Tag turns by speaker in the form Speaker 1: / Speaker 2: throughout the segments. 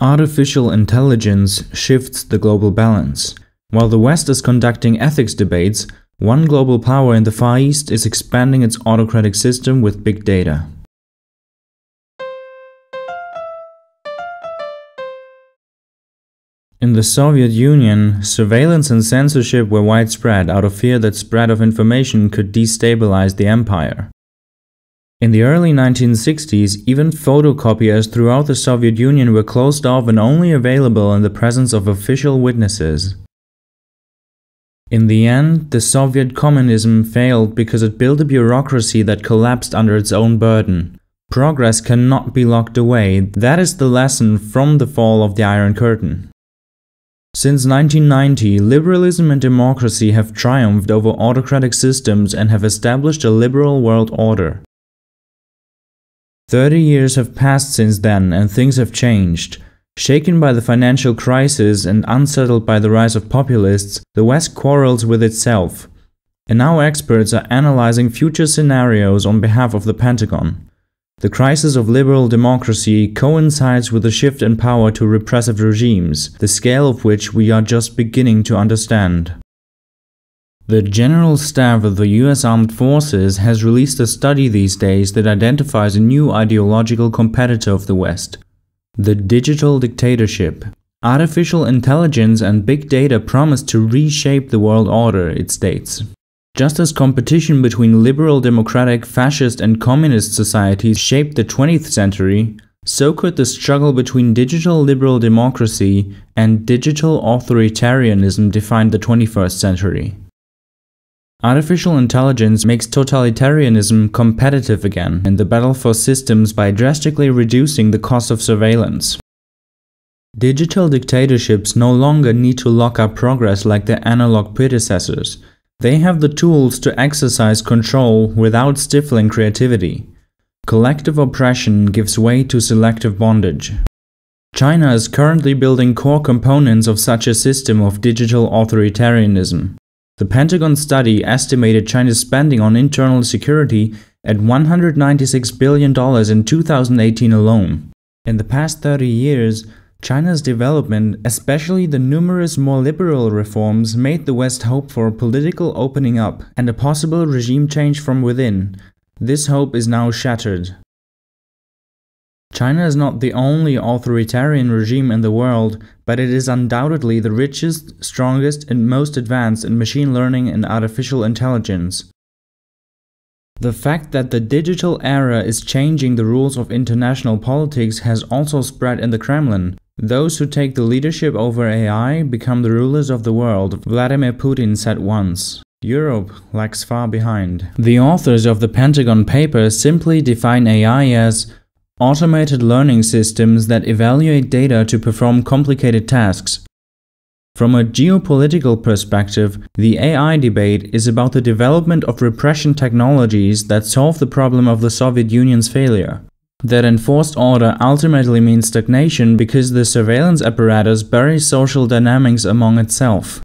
Speaker 1: Artificial intelligence shifts the global balance. While the West is conducting ethics debates, one global power in the Far East is expanding its autocratic system with big data. In the Soviet Union, surveillance and censorship were widespread out of fear that spread of information could destabilize the empire. In the early 1960s, even photocopiers throughout the Soviet Union were closed off and only available in the presence of official witnesses. In the end, the Soviet communism failed because it built a bureaucracy that collapsed under its own burden. Progress cannot be locked away, that is the lesson from the fall of the Iron Curtain. Since 1990, liberalism and democracy have triumphed over autocratic systems and have established a liberal world order. Thirty years have passed since then and things have changed. Shaken by the financial crisis and unsettled by the rise of populists, the West quarrels with itself. And now experts are analyzing future scenarios on behalf of the Pentagon. The crisis of liberal democracy coincides with a shift in power to repressive regimes, the scale of which we are just beginning to understand. The General Staff of the US Armed Forces has released a study these days that identifies a new ideological competitor of the West the digital dictatorship. Artificial intelligence and big data promise to reshape the world order, it states. Just as competition between liberal democratic, fascist, and communist societies shaped the 20th century, so could the struggle between digital liberal democracy and digital authoritarianism define the 21st century. Artificial intelligence makes totalitarianism competitive again in the battle for systems by drastically reducing the cost of surveillance. Digital dictatorships no longer need to lock up progress like their analog predecessors, they have the tools to exercise control without stifling creativity. Collective oppression gives way to selective bondage. China is currently building core components of such a system of digital authoritarianism. The Pentagon study estimated China's spending on internal security at $196 billion in 2018 alone. In the past 30 years, China's development, especially the numerous more liberal reforms, made the West hope for a political opening up and a possible regime change from within. This hope is now shattered. China is not the only authoritarian regime in the world, but it is undoubtedly the richest, strongest, and most advanced in machine learning and artificial intelligence. The fact that the digital era is changing the rules of international politics has also spread in the Kremlin, those who take the leadership over AI become the rulers of the world, Vladimir Putin said once. Europe lags far behind. The authors of the Pentagon Papers simply define AI as automated learning systems that evaluate data to perform complicated tasks. From a geopolitical perspective, the AI debate is about the development of repression technologies that solve the problem of the Soviet Union's failure that enforced order ultimately means stagnation because the surveillance apparatus buries social dynamics among itself.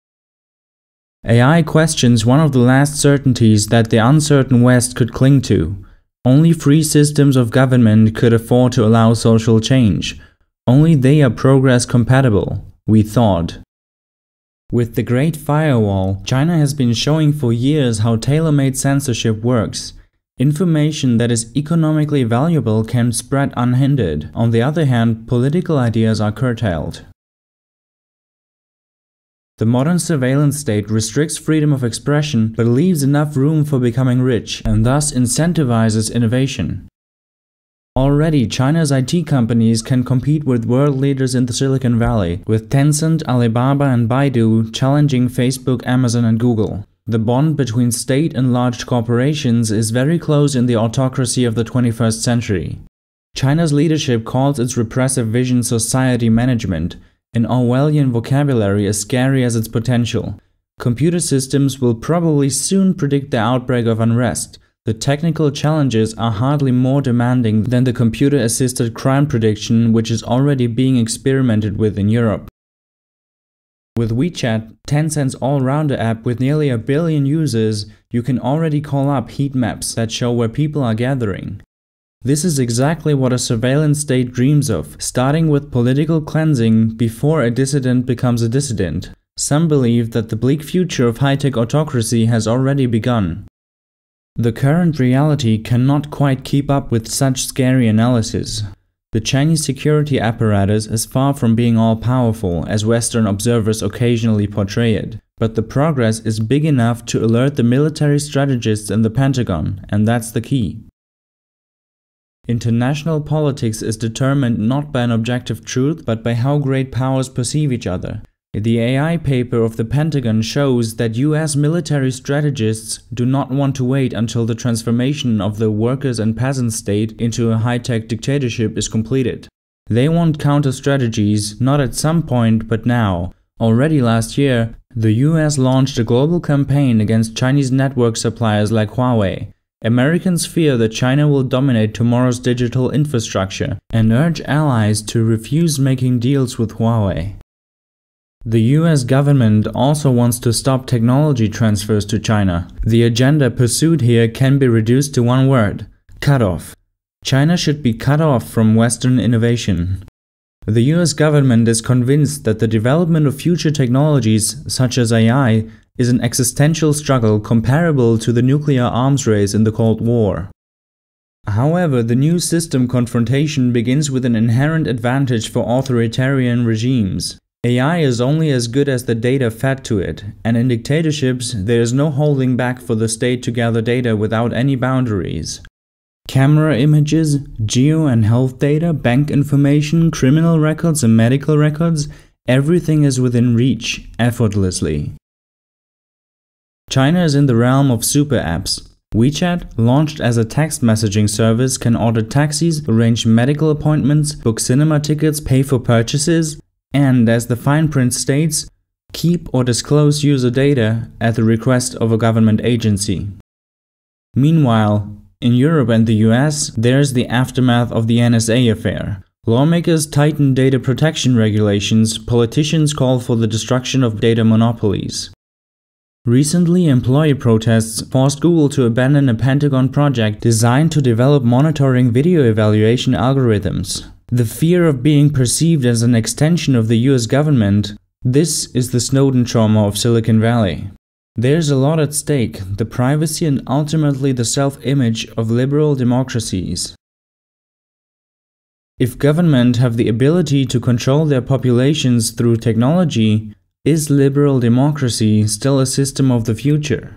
Speaker 1: AI questions one of the last certainties that the uncertain West could cling to. Only free systems of government could afford to allow social change. Only they are progress compatible, we thought. With the Great Firewall, China has been showing for years how tailor made censorship works Information that is economically valuable can spread unhindered. On the other hand, political ideas are curtailed. The modern surveillance state restricts freedom of expression but leaves enough room for becoming rich and thus incentivizes innovation. Already, China's IT companies can compete with world leaders in the Silicon Valley, with Tencent, Alibaba, and Baidu challenging Facebook, Amazon, and Google. The bond between state and large corporations is very close in the autocracy of the 21st century. China's leadership calls its repressive vision society management, an Orwellian vocabulary as scary as its potential. Computer systems will probably soon predict the outbreak of unrest. The technical challenges are hardly more demanding than the computer assisted crime prediction, which is already being experimented with in Europe. With WeChat, Tencent's all-rounder app with nearly a billion users, you can already call up heat maps that show where people are gathering. This is exactly what a surveillance state dreams of, starting with political cleansing before a dissident becomes a dissident. Some believe that the bleak future of high tech autocracy has already begun. The current reality cannot quite keep up with such scary analysis. The Chinese security apparatus is far from being all powerful, as Western observers occasionally portray it, but the progress is big enough to alert the military strategists in the Pentagon, and that's the key. International politics is determined not by an objective truth, but by how great powers perceive each other. The AI paper of the Pentagon shows that US military strategists do not want to wait until the transformation of the workers and peasant state into a high tech dictatorship is completed. They want counter strategies not at some point but now. Already last year, the US launched a global campaign against Chinese network suppliers like Huawei. Americans fear that China will dominate tomorrow's digital infrastructure and urge allies to refuse making deals with Huawei. The US government also wants to stop technology transfers to China. The agenda pursued here can be reduced to one word cut off. China should be cut off from Western innovation. The US government is convinced that the development of future technologies, such as AI, is an existential struggle comparable to the nuclear arms race in the Cold War. However, the new system confrontation begins with an inherent advantage for authoritarian regimes. AI is only as good as the data fed to it, and in dictatorships, there is no holding back for the state to gather data without any boundaries. Camera images, geo and health data, bank information, criminal records, and medical records everything is within reach, effortlessly. China is in the realm of super apps. WeChat, launched as a text messaging service, can order taxis, arrange medical appointments, book cinema tickets, pay for purchases, and, as the fine print states, keep or disclose user data at the request of a government agency. Meanwhile, in Europe and the US, there's the aftermath of the NSA affair. Lawmakers tighten data protection regulations, politicians call for the destruction of data monopolies. Recently, employee protests forced Google to abandon a Pentagon project designed to develop monitoring video evaluation algorithms. The fear of being perceived as an extension of the US government this is the Snowden trauma of Silicon Valley. There's a lot at stake the privacy and ultimately the self image of liberal democracies. If government have the ability to control their populations through technology, is liberal democracy still a system of the future?